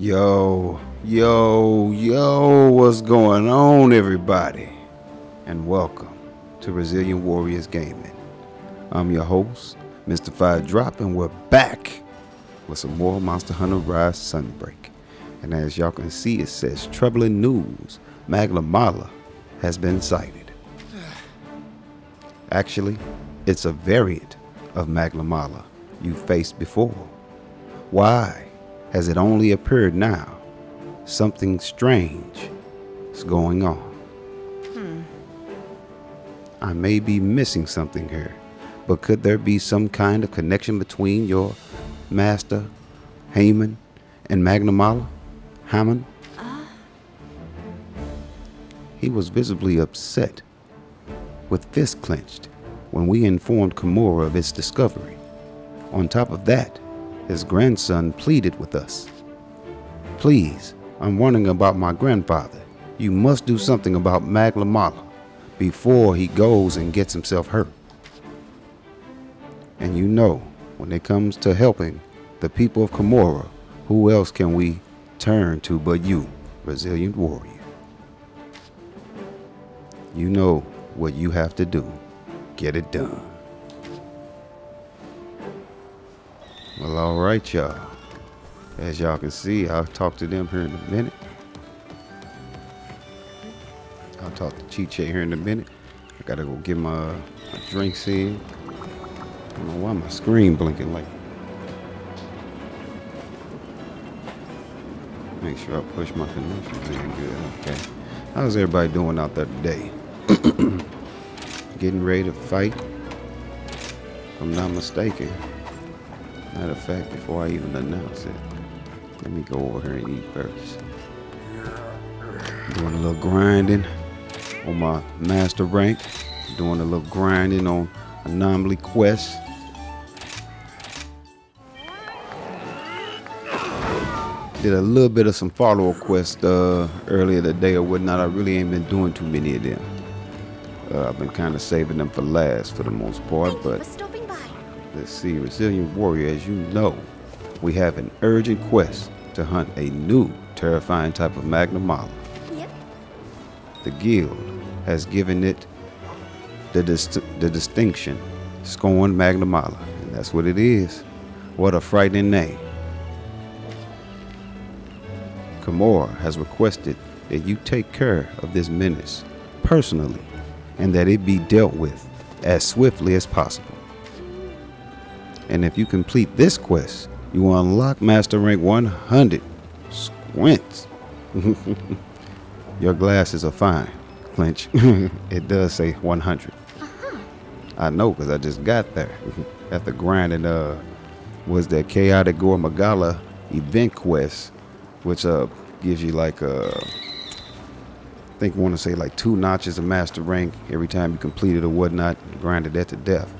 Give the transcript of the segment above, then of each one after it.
Yo, yo, yo, what's going on, everybody? And welcome to Resilient Warriors Gaming. I'm your host, MystifiedDrop, and we're back with some more Monster Hunter Rise Sunbreak. And as y'all can see, it says troubling news Magnamalo has been sighted. Actually, it's a variant of Magnamalo you faced before. Why has it only appeared now? Something strange is going on. Hmm. I may be missing something here, but could there be some kind of connection between your master, Hamon, and Magnamalo? Hamon? He was visibly upset, with fists clenched, when we informed Kamura of its discovery. On top of that, his grandson pleaded with us. Please, I'm wondering about my grandfather. You must do something about Magnamalo before he goes and gets himself hurt. And you know, when it comes to helping the people of Kamura, who else can we turn to but you, resilient warrior? You know what you have to do. Get it done. Well, all right, y'all. As y'all can see, I'll talk to them here in a minute. I'll talk to Chiche here in a minute. I gotta go get my, my drinks in. I don't know why my screen blinking like. Make sure I push my connections in good. Okay. How's everybody doing out there today? Getting ready to fight? If I'm not mistaken. Matter of fact, before I even announce it, let me go over here and eat first. Doing a little grinding on my master rank. Doing a little grinding on anomaly quest. Did a little bit of some follower quest uh, earlier today or whatnot. I really ain't been doing too many of them. Uh, I've been kind of saving them for last for the most part, but Let's see, Resilient Warrior, as you know, we have an urgent quest to hunt a new terrifying type of Magnamalo. Yep. The guild has given it the, dist- the distinction Scorn Magnamalo, and that's what it is. What a frightening name. Kamura has requested that you take care of this menace personally and that it be dealt with as swiftly as possible. And if you complete this quest, you will unlock Master Rank 100. Squints. Your glasses are fine, Clinch. it does say 100. I know because I just got there. After grinding, uh, was that Chaotic Gore Magala event quest, which uh gives you like uh, I think want to say like two notches of master rank every time you complete it or whatnot, grinded that to death.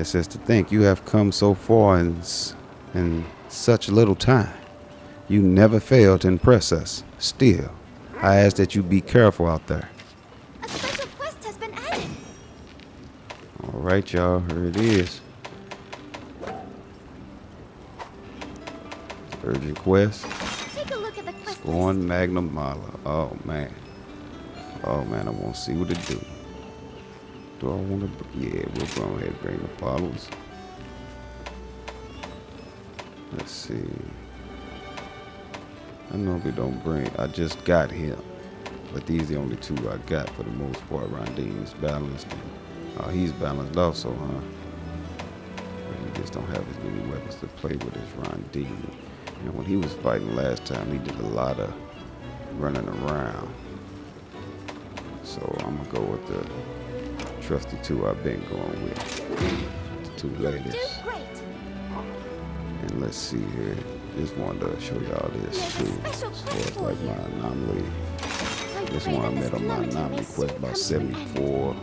It says to think you have come so far in, in such little time. You never fail to impress us. Still, I ask that you be careful out there. A special quest has been added. All right, y'all, here it is. Urgent quest. Take a look at the quest. Scorn Magnamalo. Oh man. Oh man, I want to see what it do. Do I want to? Yeah, we'll go ahead and bring the bottles. Let's see. I normally don't bring. I just got him, but these are the only two I got for the most part. Rondine's balanced, and oh, he's balanced also, huh? But he just don't have as many weapons to play with as Rondine. And when he was fighting last time, he did a lot of running around. So I'm gonna go with the trusty two I've been going with. The two latest. great. And let's see here. Just wanted to show y'all this too. As far as like my anomaly. This one I met on my anomaly quest about come to an end. 74.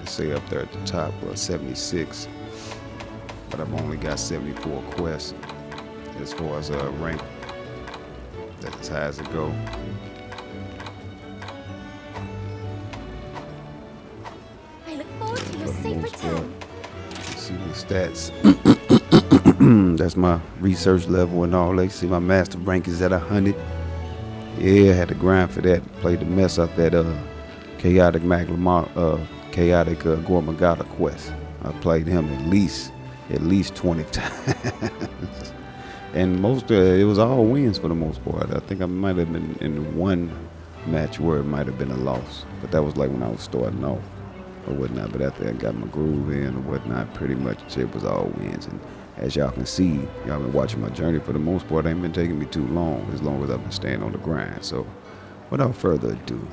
They say up there at the top was 76. But I've only got 74 quests as far as uh, rank. That's as high as it go. Stats. That's my research level and all. They see my master rank is at a hundred. Yeah, I had to grind for that. Played the mess out that uh chaotic Maglamar uh chaotic uh, Gormagata quest. I played him at least at least twenty times. and most uh, it was all wins for the most part. I think I might have been in one match where it might have been a loss, but that was like when I was starting off or whatnot. But after I got my groove in or whatnot, pretty much it was all wins. And as y'all can see, y'all been watching my journey for the most part. It ain't been taking me too long, as long as I've been staying on the grind. So, without further ado,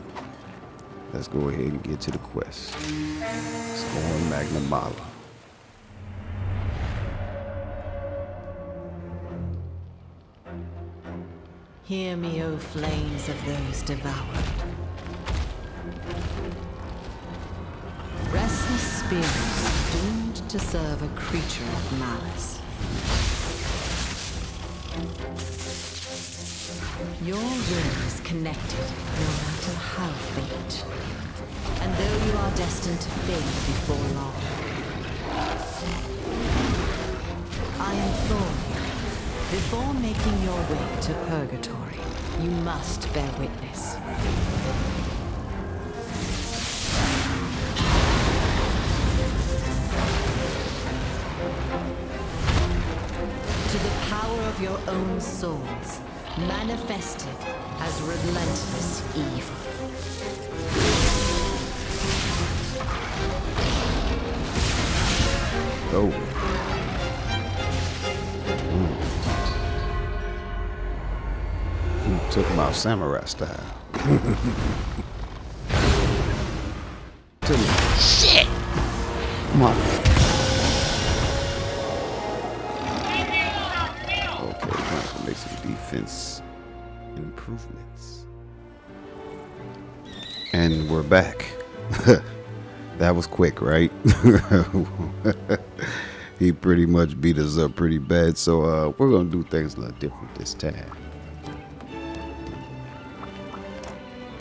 let's go ahead and get to the quest. Scorn Magnamalo. Hear me, O flames of those devoured. Spirits doomed to serve a creature of malice. Your will is connected no matter how faint. And though you are destined to fade before long, I implore you, before making your way to purgatory, you must bear witness. Your own souls, manifested as relentless evil. Oh. Mm. Took him out samurai style. Shit! Mother. Okay, defense improvements. And we're back. that was quick, right? he pretty much beat us up pretty bad. So uh, we're gonna do things a little different this time.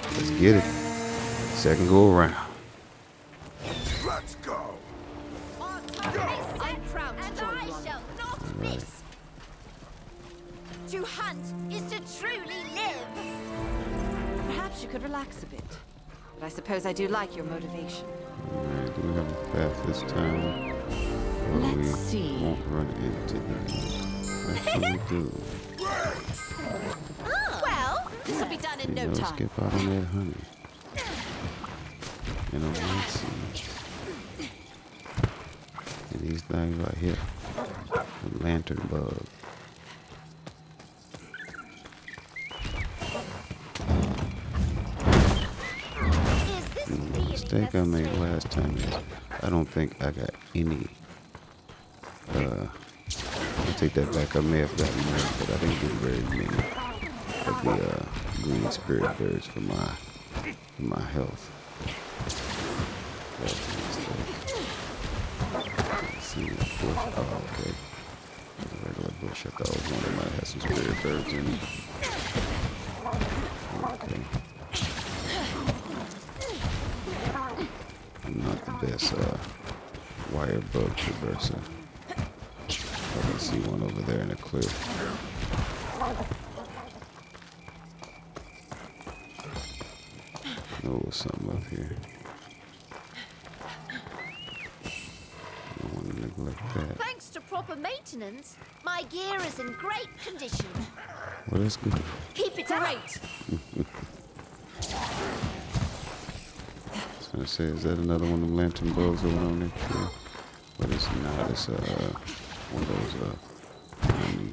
Let's get it. Second go around. Let's go. I'm proud to and I shall not Right. Miss. To hunt is to truly live. Perhaps you could relax a bit. But I suppose I do like your motivation. Alright, do we have a path this time? Or Let's we see. won't run into them. What should we do? Ah, well, This will be done in You no know, time. skip out on that honey. And I'm see. And these things right here. The lantern bug. is this The really mistake I made last time is I don't think I got any. Uh, I take that back. I may have gotten more, but I didn't get very many of the uh, green spirit birds for my for my health. That's a mistake. Let's see the bush. Oh, okay. A regular bush. I thought it was one that might have some spirit birds in it. Okay. I'm not the best uh, wire bug traverser. I can see one over there in the cliff. Oh, something up here. Don't want to neglect that. Thanks to proper maintenance, my gear is in great condition. Well, that's good. Keep it great. So I say, is that another one of them lantern bugs over on that tree? But it's not. It's uh, one of those uh, mining.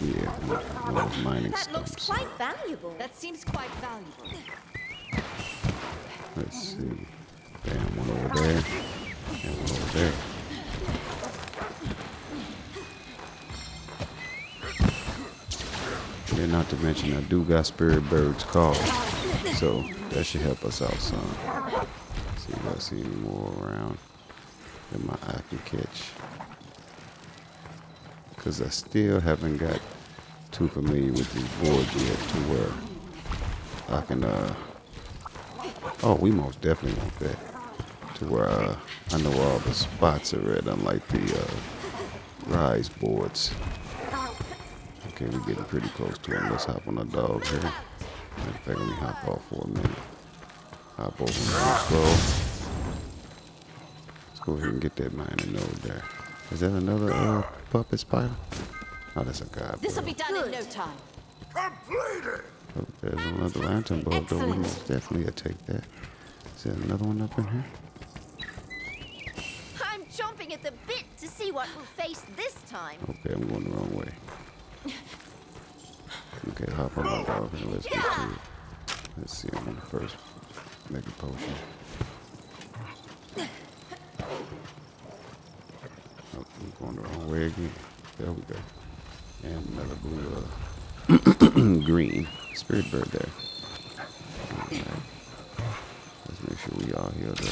Yeah, one one of those mining That looks quite valuable. That seems quite valuable. Let's see. Damn, one over there. And one over there. Not to mention I do got spirit birds called. So that should help us out some. See if I see any more around that my eye can catch. Cause I still haven't got too familiar with these boards yet to where I can uh Oh, we most definitely want that. to where uh, I know where all the spots are at, unlike the uh, rise boards. Okay, we're getting pretty close to him. Let's hop on the dog here. Matter of fact, let me hop off for a minute. Hop over and scroll. Let's go ahead and get that mining node there. Is that another uh, puppet spider? Oh, that's a guy. This'll be done in no time. Completed! Oh, there's another lantern bulb, though. We Excellent. most definitely take that. Is there another one up in here? I'm chomping at the bit to see what we'll face this time. Okay, I'm going the wrong way. Okay, hop on my dog and let's get to it. Let's see, I'm on the first mega potion. Oh, I'm going the wrong way again. There we go. And another blue, uh, green spirit bird there. Alright. Let's make sure we all healed up.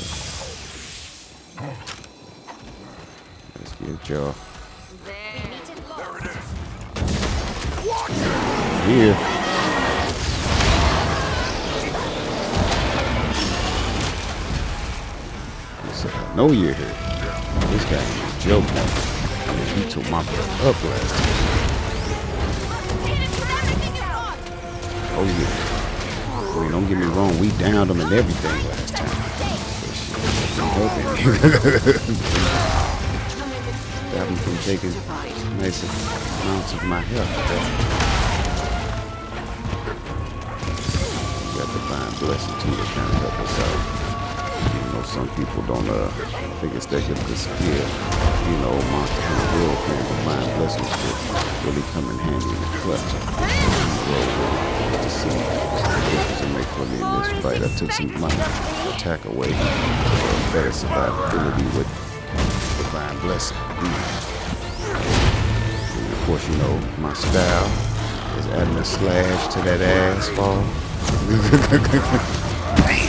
Let's get y'all. Here. I know uh, you're here. This guy is joking. Mean, he took my butt up last time. Oh, yeah. Wait, don't get me wrong. We downed him and everything last time. But shit, I'm hoping. Stop him from taking nice amounts of my health. We got divine blessing too to kind of help us out. You know, some people don't uh, think it's that good of a skill. You know, monster hunter whirlwind, divine blessings could really come in handy in the clutch. To see if to make for me this fight. I took some of my attack away. for Better survivability with divine blessing. And of course, you know, my style is adding a slash to that asphalt. Damn. Hey!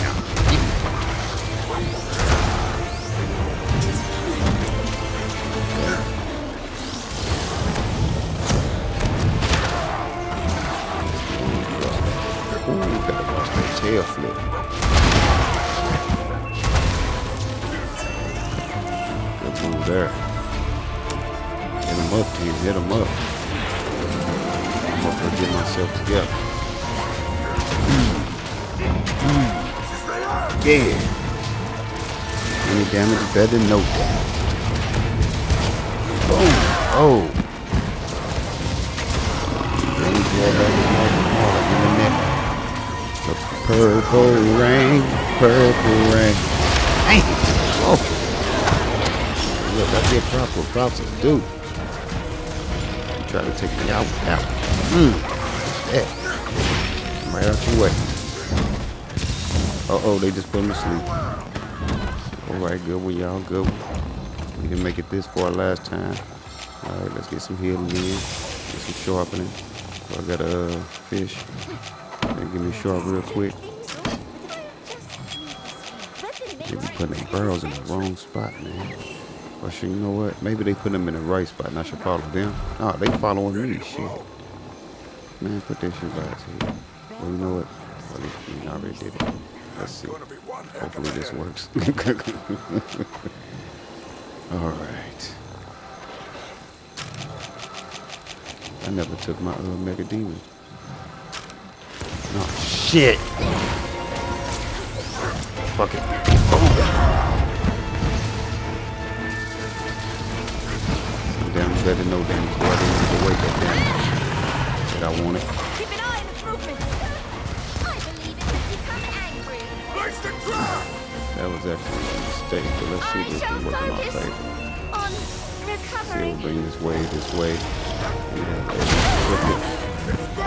better than that. Boom. Oh. Draw back the in the neck. The purple rain, purple rain. Hey, oh. Look, I did proper to do. You try to take me out, out. Mm. Yeah. Right out your way. Uh oh, they just put me to sleep. Alright, good one, y'all. Good one. We didn't make it this far last time. Alright, let's get some healing in. Get some sharpening. So I got a uh, fish. Give me sharp real quick. They be putting their barrels in the wrong spot, man. Or should, you know what? Maybe they put them in the right spot and I should follow them. Oh, they following me, shit. Man, put that shit right here. Well, you know what? Well, they- already did it. Let's see. Hopefully this works. All right. I never took my uh, Mega Demon. Oh, shit. Fuck it. Damn, better no damage. Boy, I didn't get away that damage that I wanted. That was actually a mistake, but let's see if we shall can work in my focus favor. on See, recovering. we'll bring this way, this way. Yeah, flip.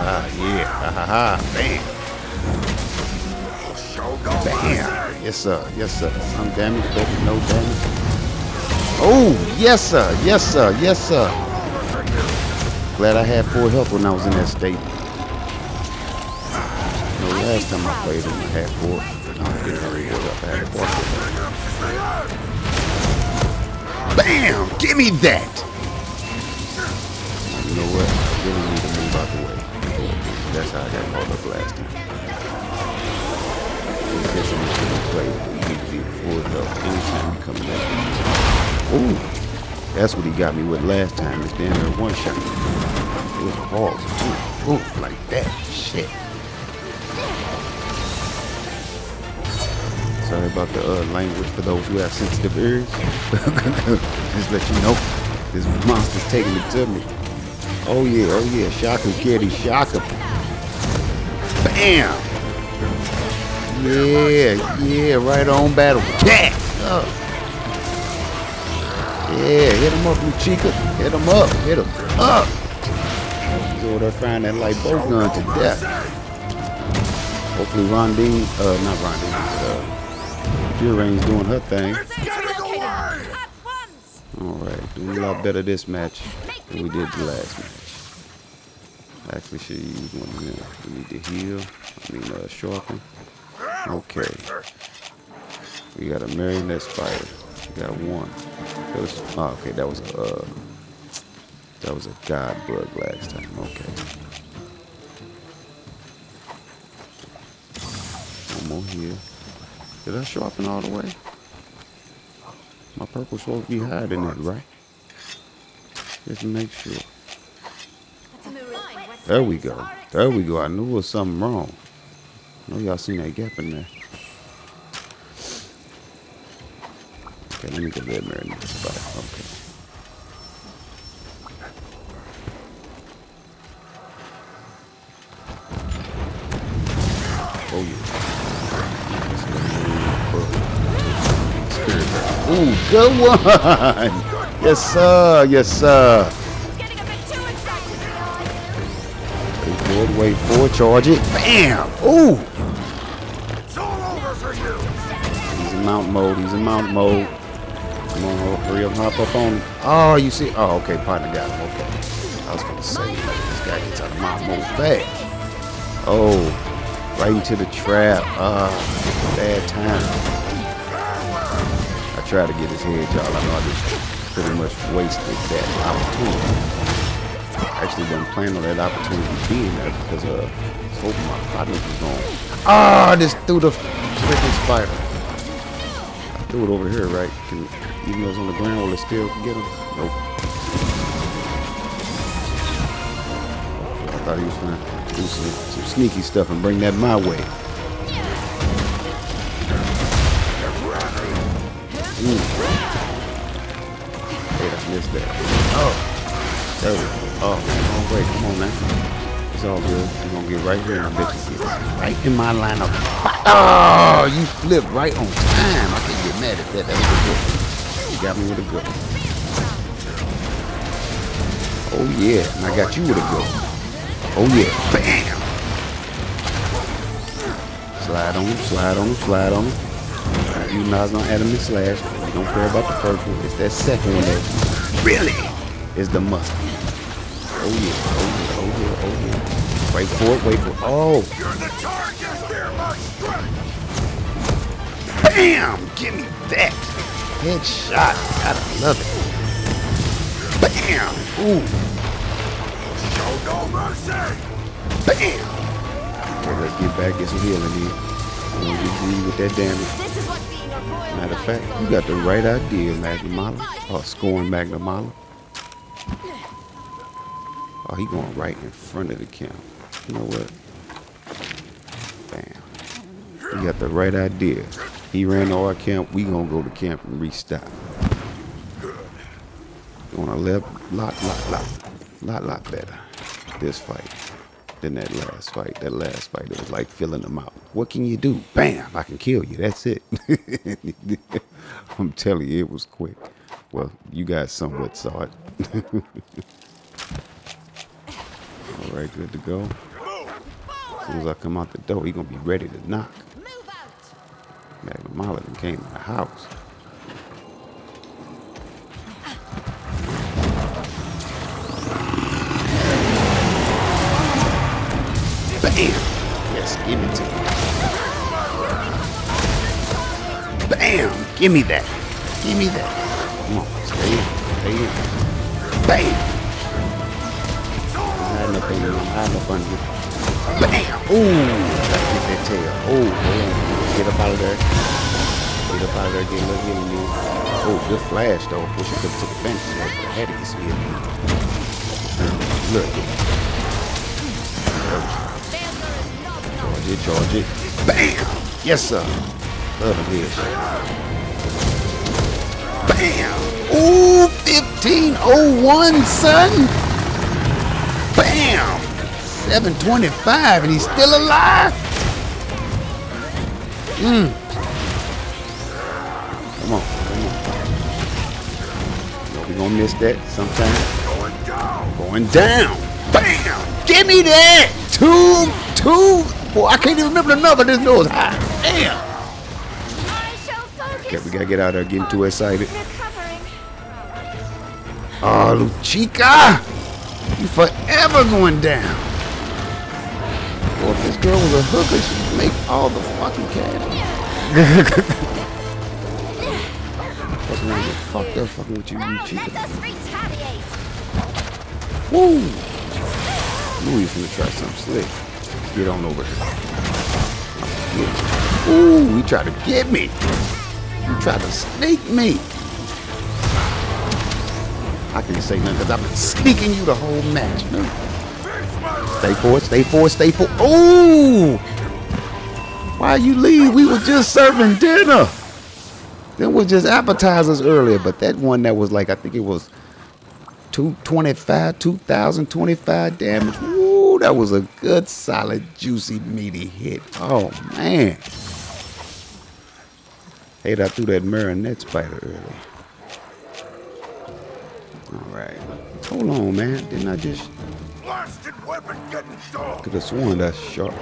Ah, yeah. Ha ha ha. Bam. Bam. Yes, sir. Yes, sir. Some damage, but no damage. Oh, yes, sir. Yes, sir. Yes, sir. Glad I had full health when I was in that state. No, last time I played him, I had four. No, I didn't have four health. I had four. Bam! Give me that! You know what? I really need to move out the way. That's how I got caught up last time. In case I'm just gonna play with the full health. Any coming at me. Ooh, that's what he got me with last time. It's damn near one shot. It was hard. Ooh, ooh, like that. Shit. Sorry about the uh, language for those who have sensitive ears. Just let you know, this monster's taking it to me. Oh yeah, oh yeah, shock him, kitty, shock him. Bam! Yeah, yeah, right on battle. Uh. Yeah, hit him up, Luchika. Hit him up, hit him up. He's over there firing that light bolt gun to death. Hopefully Rondine, uh, not Rondine, uh, Fiorayne's doing her thing. Alright, doing a lot better this match than we did the last match. Actually, should use one of them. We need to heal. I mean, uh, sharpen. Okay. We got a marionette spider. We got one. That was, oh, okay, that was a, uh, that was a god bug last time. Okay. One more here. Did I sharpen all the way? My purple's supposed to be than that, right? Just to make sure. There we go. There we go. I knew there was something wrong. I know y'all seen that gap in there. Okay, let me get that marinade spot. Okay. Good one. Yes, sir. Yes, sir. Wait for it, wait for it, charge it. Bam! Ooh! It's all over for you. He's in mount mode, he's in mount mode. Come on, hurry up, hop up on. Oh, you see? Oh, okay, partner got him, okay. I was gonna say, this guy gets out of mount mode fast. Oh, right into the trap. Ah, bad time. Tried to get his head, y'all. I know I just pretty much wasted that opportunity. actually wasn't planning on that opportunity being there because uh, I was hoping my partners was going. Ah, just threw the freaking spider. I threw it over here, right? Even though it's on the ground, will it still get him? Nope. I thought he was gonna do some, some sneaky stuff and bring that my way. Wait, I missed that. Oh. There we go. Oh, oh wait, come on now. It's all good. We're gonna get right here and I bet you get right in my line of fire. Oh, you flipped right on time. I can't get mad at that. That was a good one. You got me with a good one. Oh yeah, and I got you with a good one. Oh yeah, bam. Slide on him, slide on him, slide on him. You Nas on Adam and Slash. You don't care about the first one. It's that second one really is the must. Oh, oh yeah, oh yeah, oh yeah, oh yeah. Wait for it, wait for it. Oh, You're the target. Fear my strength. bam! Give me that. Headshot. Gotta love it. Bam! Ooh, Show no mercy. bam! Okay, let's get back, get some healing here. I'm gonna get greedy with that damage. Matter of fact, you got the right idea, Magnamalo. Oh, uh, scoring Magnamalo. Oh, he going right in front of the camp. You know what? Bam. You got the right idea. He ran to our camp. We gonna go to camp and restock. Going a left, lot, lot, lot, lot, lot better. This fight than that last fight. That last fight, it was like filling them out. What can you do? Bam! I can kill you. That's it. I'm telling you, it was quick. Well, you guys somewhat saw it. All right, good to go. As soon as I come out the door, he gonna be ready to knock. Magnum Molly came in the house. Bam! Yes, give it to me. Bam! Give me that. Give me that. Come on, stay in. Stay in. Bam! I'm hiding up in here. I'm hiding up under. Bam! Ooh! Gotta get that tail. Oh, oh. Get up out of there. Get up out of there, get a little healing in. Oh, good flash though. Wish I could have took advantage of that, but I had healing. Look. It, charge it. Bam! Yes, sir. Love here. Bam! Ooh, 1501, son! Bam! 725, and he's still alive? Mmm. Come on, come on. You know we gonna miss that sometime. Going down. Going down. Bam! Give me that! Two, two. Boy, I can't even remember the number. This nose high. Ah, damn! I shall. Okay, we gotta get out of there getting too excited. Recovering. Oh, Luchika! You forever going down. Boy, if this girl was a hooker, she'd make all the fucking cash. Fucking around and get fucked up fucking with you, Now Luchika. let us retaliate. Woo! Knew he was finna try something slick. Get on over here. Ooh, he tried to get me. He tried to sneak me. I can't say nothing because I've been sneaking you the whole match. Stay for it, stay for it, stay for it. Ooh! Why you leave? We were just serving dinner. Them was just appetizers earlier, but that one that was like, I think it was 225, 2025 damage. That was a good, solid, juicy, meaty hit. Oh, man. Hate I threw that marionette spider early. All right. Hold on, man. Didn't I just... Blasted weapon getting dull. Could have sworn that's sharp.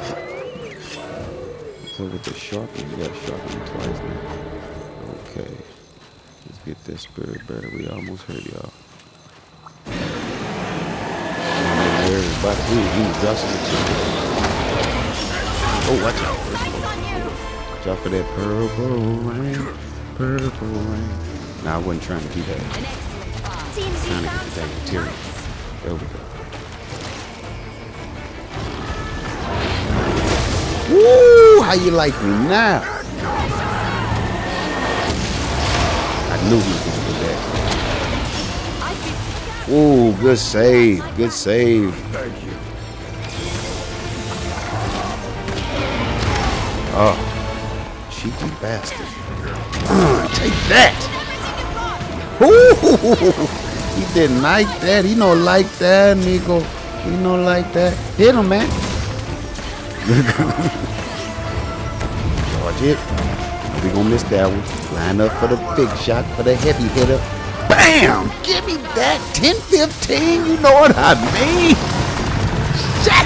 So with the sharpening, we got sharpening twice now. Okay. Let's get this spirit better. We almost hurt y'all. Dusting. Oh, watch out. Watch out for that purple rain. Purple rain. Nah, I wasn't trying to do that. Trying to get dang material. There we go. Woo! How you like me now? I knew he was gonna do that. Ooh, good save. Good save. You. Oh, cheeky bastard. Uh, take that. Ooh, he didn't like that. He don't like that, Nico. He don't like that. Hit him, man. Charge it. We gonna miss that one. Line up for the big shot, for the heavy hitter. Bam! Give me that 10-15. You know what I mean?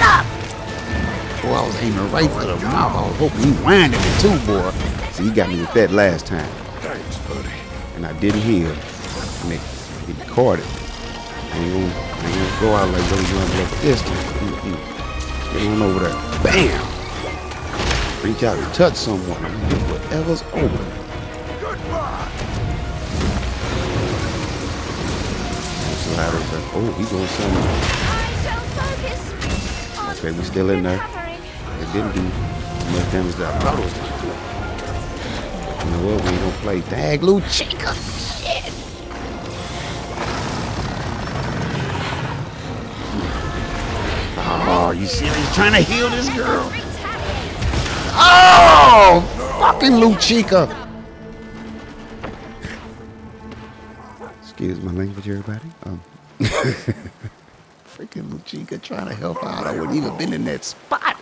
Shut up! Boy, I was aiming right for the mouth. I was hoping he winded it too, boy. See, he got me with that last time. Thanks, buddy. And I didn't hear. And they, he caught it. I ain't gonna, I ain't gonna go out like Billy Graham like this time. Get on over there. Bam! Reach out and touch someone. and get whatever's open. Goodbye. Slide over. Oh, he gonna send me. Okay, we still in there. It didn't do much damage that I thought it was gonna do. But you know what? We ain't gonna play Dag Chica. Shit. Oh, you see, he's Trying to heal this girl? Oh, fucking Luchika. Excuse my language, everybody. Um, freaking Luchika trying to help out. I wouldn't even been in that spot.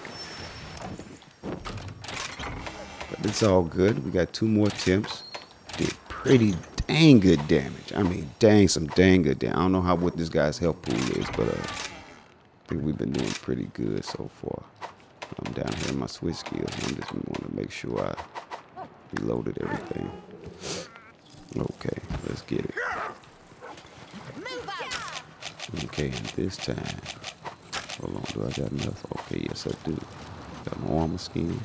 But it's all good. We got two more attempts. Did pretty dang good damage. I mean, dang, some dang good damage. I don't know how what this guy's health pool is, but uh, I think we've been doing pretty good so far. I'm down here in my switch skills. I'm just want to make sure I reloaded everything. Okay, let's get it. Okay, and this time, hold on, do I got enough? Okay, yes I do. Got my armor skin.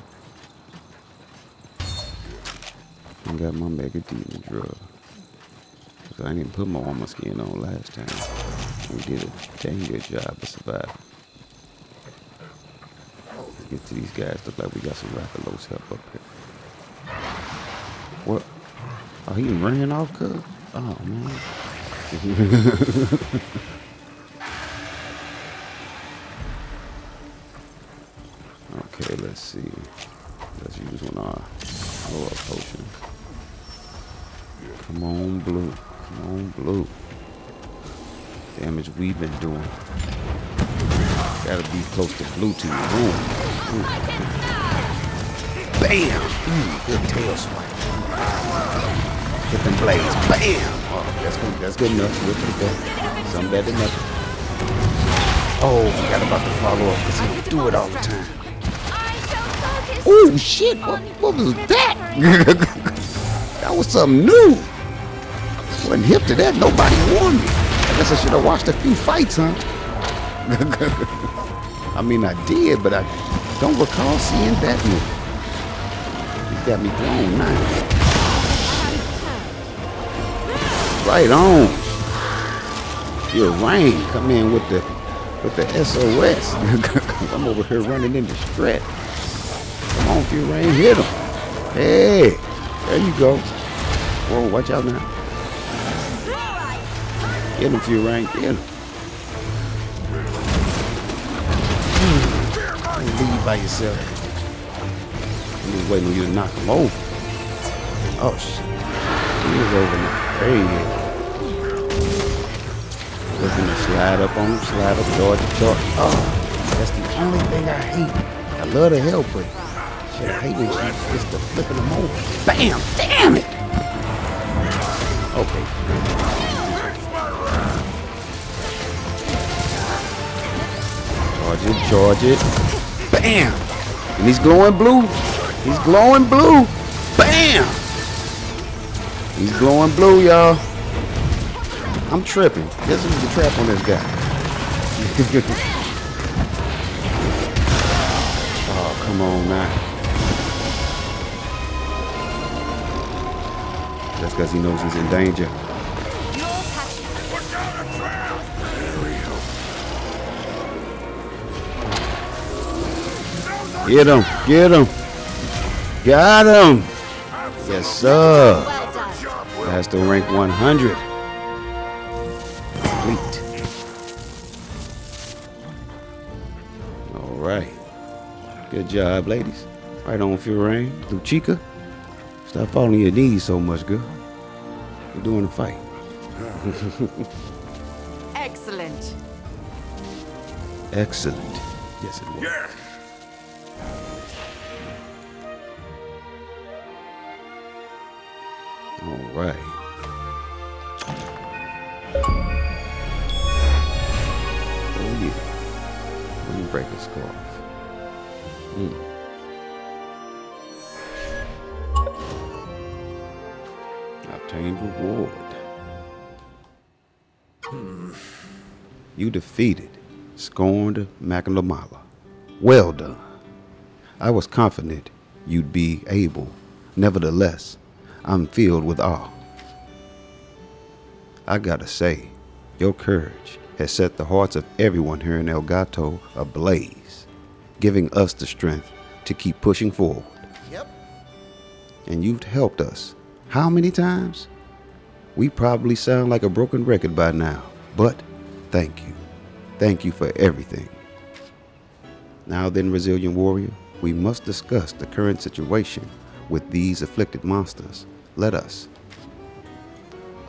And got my mega demon drug. 'Cause I didn't put my armor skin on last time. We did a dang good job of surviving. Let's get to these guys. Look like we got some Rathalos help up here. What? Oh, he ran off, cuz? Oh, man. okay, let's see. Let's use one of our lower potions. Come on, blue. Come on, blue. Damage we've been doing. Gotta be close to blue to you. Boom. Boom. Bam! Mm, good tail swipe. Hit them blades. Bam! Oh, that's good. That's good enough. The best. Some better than nothing. Oh, forgot about the follow up because he do it all the time. Oh shit! What, what was that? that was something new. Wasn't hip to that. Nobody warned me. I guess I should have watched a few fights, huh? I mean, I did, but I don't recall seeing that move. He's got me thrown now. Right on. Your rain come in with the with the SOS. I'm over here running into stretch. Come on, Fiorayne, hit him. Hey, there you go. Whoa, watch out now. Get him, Fiorayne, get him. By yourself. I'm just waiting on you to knock him over. Oh, shit. He is over now. There he is. To slide up on him, slide up, charge, charge. Oh, that's the only thing I hate. I love to help, but shit, I hate when she gets to flipping them over. Bam! Damn it! Okay. Charge it, charge it. Bam! And he's glowing blue. He's glowing blue. Bam! He's glowing blue, y'all. I'm tripping. This is the trap on this guy. oh, come on now. That's because he knows he's in danger. Get him. Get him. Got him. Yes, sir. Well done. That's the rank 100. Complete. All right. Good job, ladies. Right on, Fiorayne. Luchika. Stop falling your knees so much, girl. We're doing a fight. Excellent. Excellent. Yes, it was. Yes! Right. Oh yeah. Let me break the scarf. Mm. Obtained reward. You defeated scorned Magnamalo. Well done. I was confident you'd be able. Nevertheless, I'm filled with awe. I gotta say, your courage has set the hearts of everyone here in Elgado ablaze, giving us the strength to keep pushing forward. Yep. And you've helped us. How many times? We probably sound like a broken record by now, but thank you. Thank you for everything. Now then, Resilient Warrior, we must discuss the current situation with these afflicted monsters. Let us.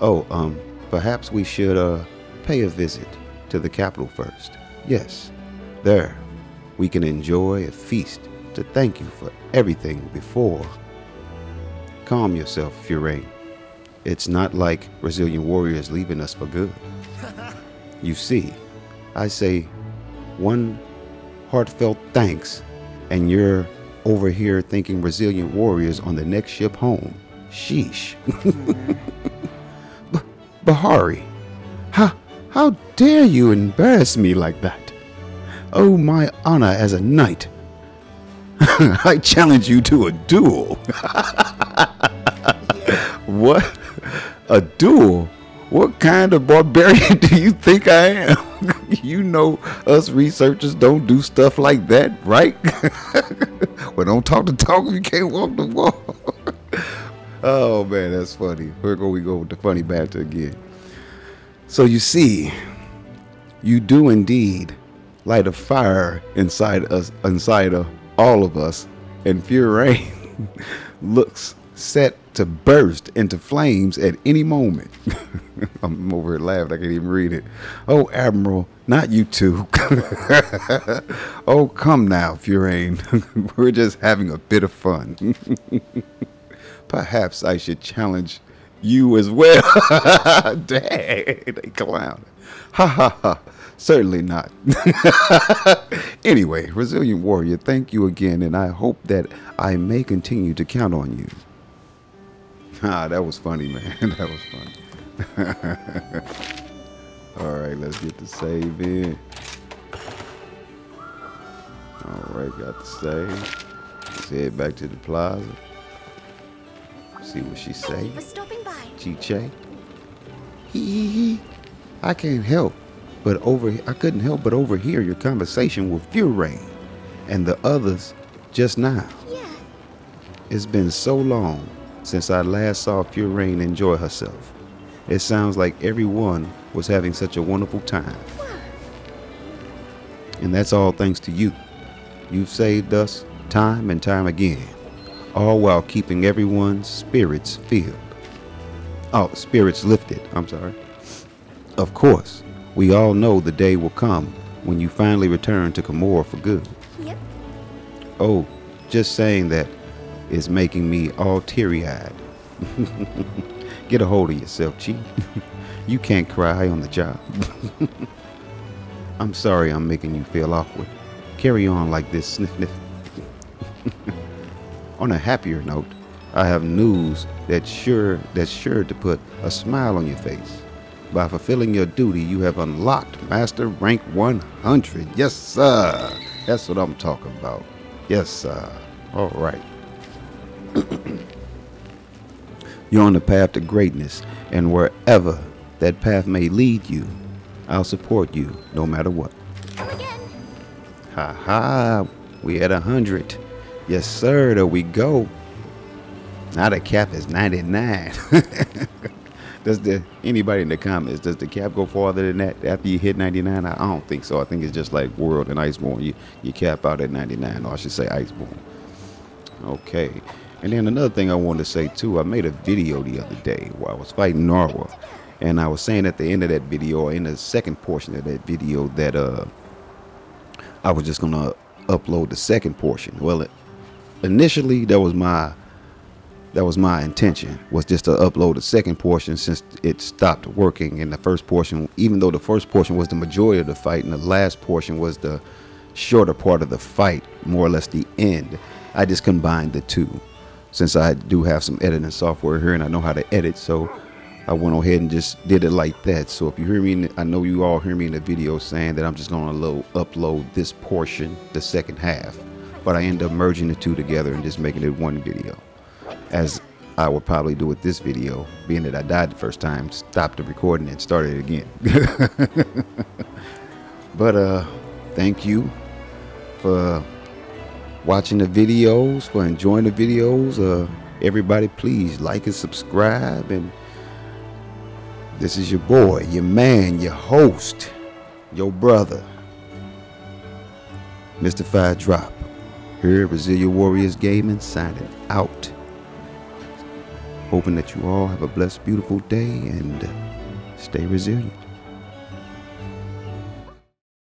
Oh, um, perhaps we should, uh, pay a visit to the capital first. Yes, there, we can enjoy a feast to thank you for everything before. Calm yourself, Fiorayne. It's not like Resilient warriors leaving us for good. You see, I say one heartfelt thanks, and you're over here thinking Resilient Warriors on the next ship home. Sheesh. Bahari, how, how dare you embarrass me like that? Oh, my honor as a knight. I challenge you to a duel. What? A duel? What kind of barbarian do you think I am? you know us researchers don't do stuff like that, right? well, don't talk the talk if you can't walk the walk. Oh man, that's funny. Here go we go with the funny banter again. So you see, you do indeed light a fire inside us, inside of all of us, and Fury looks set to burst into flames at any moment. I'm over here laughing. I can't even read it. Oh, Admiral, not you two. oh, come now, Fiorayne. We're just having a bit of fun. Perhaps I should challenge you as well. Dang, they clown. Ha ha ha. Certainly not. anyway, Resilient Warrior, thank you again, and I hope that I may continue to count on you. Ah, that was funny, man. that was funny. All right, let's get the save in. All right, got the save. Let's head back to the plaza. See what she say. Thank you for stopping by. Chiche. Hee hee hee. I can't help but over I couldn't help but overhear your conversation with Fiorayne and the others just now. Yeah. It's been so long since I last saw Fiorayne enjoy herself. It sounds like everyone was having such a wonderful time. And that's all thanks to you. You've saved us time and time again, all while keeping everyone's spirits filled. Oh, spirits lifted, I'm sorry. Of course, we all know the day will come when you finally return to Kamura for good. Yep. Oh, just saying that is making me all teary eyed. Get a hold of yourself, Chief. you can't cry on the job. I'm sorry I'm making you feel awkward. Carry on like this, sniff, sniff. On a happier note, I have news that's sure that's sure to put a smile on your face. By fulfilling your duty, you have unlocked Master Rank 100. Yes, sir. That's what I'm talking about. Yes, sir. All right. You're on the path to greatness, and wherever that path may lead you, I'll support you no matter what. Come again. Ha ha, we at a hundred. Yes, sir, there we go. Now the cap is 99. does the anybody in the comments, does the cap go farther than that after you hit 99? I, don't think so. I think it's just like World and Iceborne. You you cap out at 99, or I should say Iceborne. Okay. And then another thing I wanted to say too, I made a video the other day where I was fighting Narwa. And I was saying at the end of that video, or in the second portion of that video, that uh I was just gonna upload the second portion. Well, initially that was my that was my intention was just to upload the second portion since it stopped working in the first portion. Even though the first portion was the majority of the fight, and the last portion was the shorter part of the fight, more or less the end. I just combined the two since I do have some editing software here and I know how to edit. So I went ahead and just did it like that. So if you hear me, the, I know you all hear me in the video saying that I'm just going to upload this portion, the second half. But I end up merging the two together and just making it one video. As I would probably do with this video, being that I died the first time, stopped the recording and started again. but uh, thank you for watching the videos, for enjoying the videos. Uh, everybody, please like and subscribe. And this is your boy, your man, your host, your brother, MystifiedDrop. At Resilient Warriors Gaming, signing out. Hoping that you all have a blessed, beautiful day and stay resilient.